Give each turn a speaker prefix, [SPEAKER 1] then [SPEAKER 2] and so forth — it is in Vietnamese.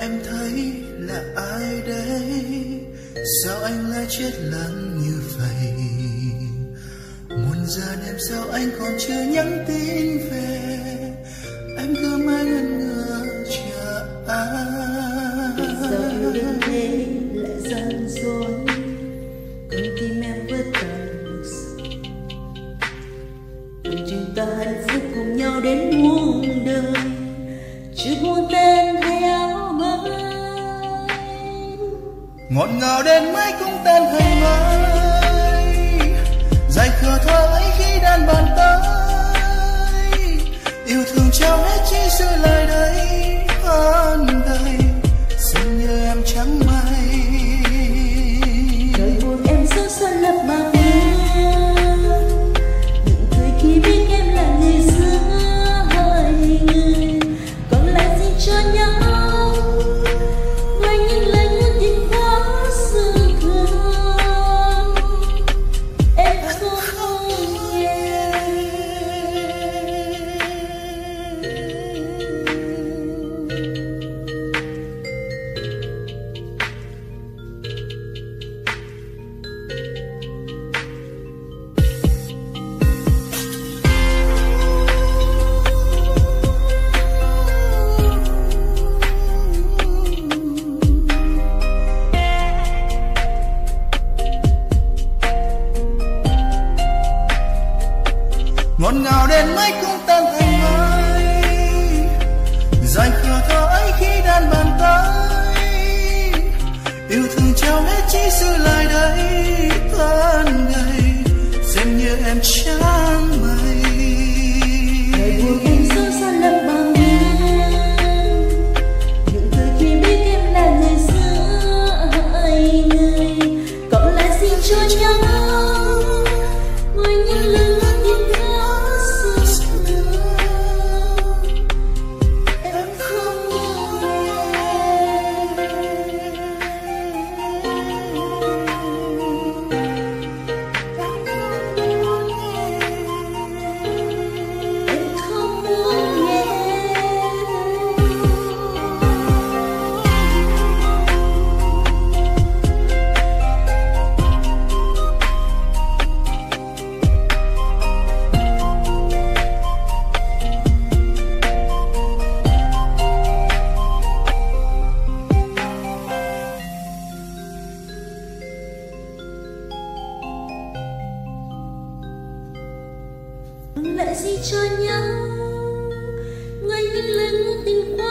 [SPEAKER 1] em thấy là ai đây sao anh lại chết lặng như vậy? Muôn giờ đêm sao anh còn chưa nhắn tin về? Em cứ mãi ngẩn ngơ chờ anh
[SPEAKER 2] giờ yêu đến thế lại gian dối. Con tim em vỡ tan một sầu chúng ta hạnh phúc cùng nhau đến muôn đời. Chưa
[SPEAKER 1] ngọt ngào đến mấy cũng tan thành mây dài khờ thơ ấy khi đàn bàn tay, yêu thương trao hết chi sự lời ngọt ngào đến mấy cũng tan thành mây dài khờ thơ ấy khi đan bàn tay yêu thương trao hết chỉ giữ lại đây thân ngày xem như em chẳng
[SPEAKER 2] lại gì cho nhau. Ngay những lời ngôn tình qua